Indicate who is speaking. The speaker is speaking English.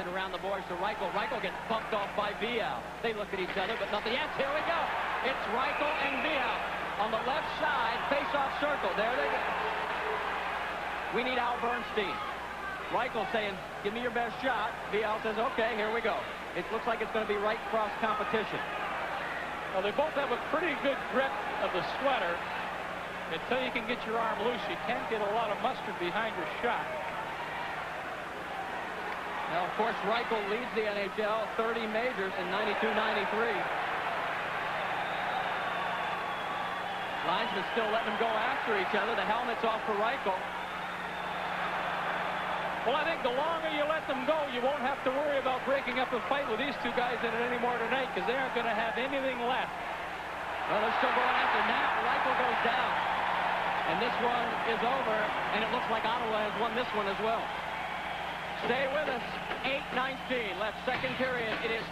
Speaker 1: it around the boards to Rychel. Rychel gets bumped off by Vial. They look at each other, but nothing. Yes, here we go. It's Rychel and Vial on the left side, face-off circle. There they go. We need Al Bernstein. Rychel saying, give me your best shot. Vial says, okay, here we go. It looks like it's going to be right cross competition.
Speaker 2: Well, they both have a pretty good grip of the sweater. Until you can get your arm loose, you can't get a lot of mustard behind your shot.
Speaker 1: Now, of course, Rychel leads the NHL 30 majors in 92-93. Linesman still letting them go after each other. The helmet's off for Rychel.
Speaker 2: Well, I think the longer you let them go, you won't have to worry about breaking up a fight with these two guys in it anymore tonight because they aren't going to have anything left.
Speaker 1: Well, they're still going after now. Rychel goes down. And this one is over, and it looks like Ottawa has won this one as well. Stay with us. 8-19 left second period. It is